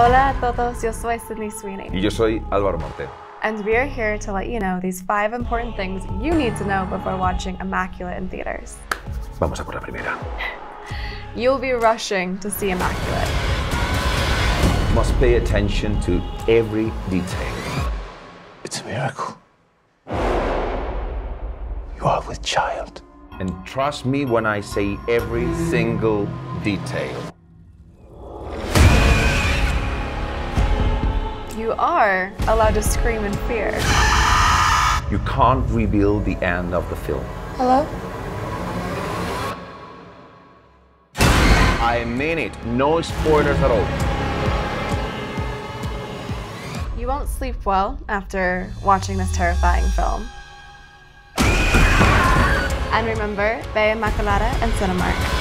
Hola a todos, yo soy Sydney Sweeney. Y yo soy Álvaro Morte. And we are here to let you know these five important things you need to know before watching Immaculate in theaters. Vamos a por la primera. You'll be rushing to see Immaculate. Must pay attention to every detail. It's a miracle. You are with child. And trust me when I say every single detail. You are allowed to scream in fear. You can't reveal the end of the film. Hello? I mean it. No spoilers at all. You won't sleep well after watching this terrifying film. And remember, ve Inmaculada and Cinemark.